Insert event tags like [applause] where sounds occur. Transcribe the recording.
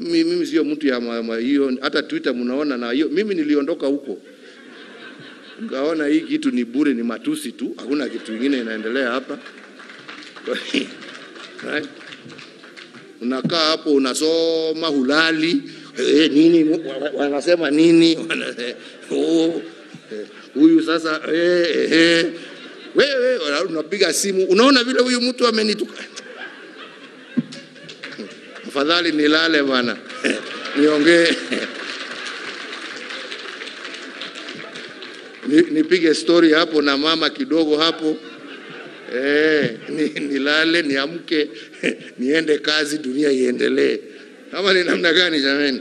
mimi, sio mtu ya hiyo hata Twitter mnaona na hiyo mimi niliondoka huko nikaona hii kitu ni bure ni matusi tu hakuna kitu kingine inaendelea hapa [laughs] right? unakaa hapo unasoma hulali eh, nini wa- wa- wanasema nini [laughs] huyu oh, huyu sasa eh, eh, eh. wewe unapiga simu unaona vile huyu mtu amenituka afadhali nilale bwana. [laughs] Niongee. Nipige stori hapo na mama kidogo hapo. Eh, ni, nilale niamke [laughs] niende kazi dunia iendelee. Kama ni namna gani jamani